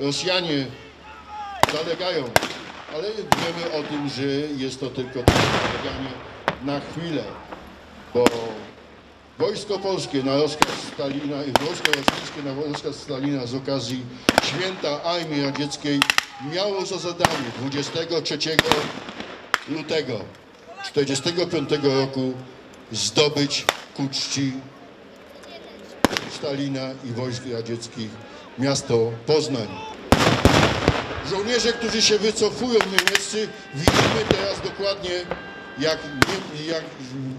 Rosjanie zalegają, ale wiemy o tym, że jest to tylko zaleganie na chwilę, bo Wojsko Polskie na rozkaz Stalina i Wojsko Rosyjskie na rozkaz Stalina z okazji Święta Armii Radzieckiej miało za zadanie 23 lutego 1945 roku zdobyć ku czci Stalina i wojsk radzieckich miasto Poznań. Żołnierze, którzy się wycofują niemieccy, widzimy teraz dokładnie jak, jak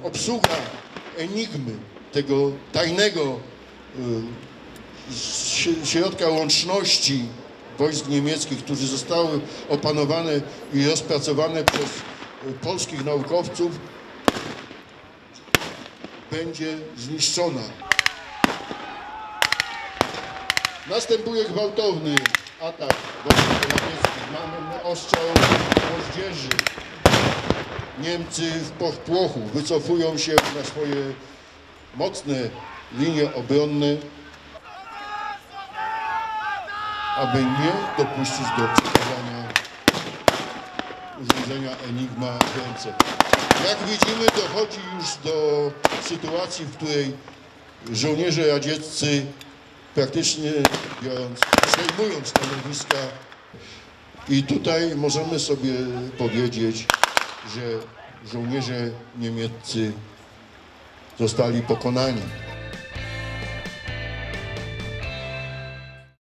obsługa enigmy tego tajnego y, środka łączności wojsk niemieckich, którzy zostały opanowane i rozpracowane przez y, polskich naukowców, będzie zniszczona. Następuje gwałtowny atak wojsk niemieckich. Mamy ostrzał moździerzy. Niemcy w pochpłochu wycofują się na swoje mocne linie obronne, aby nie dopuścić do przekazania urządzenia Enigma w ręce. Jak widzimy, dochodzi już do sytuacji, w której żołnierze radzieccy praktycznie biorąc, przejmują stanowiska i tutaj możemy sobie powiedzieć, że żołnierze niemieccy zostali pokonani.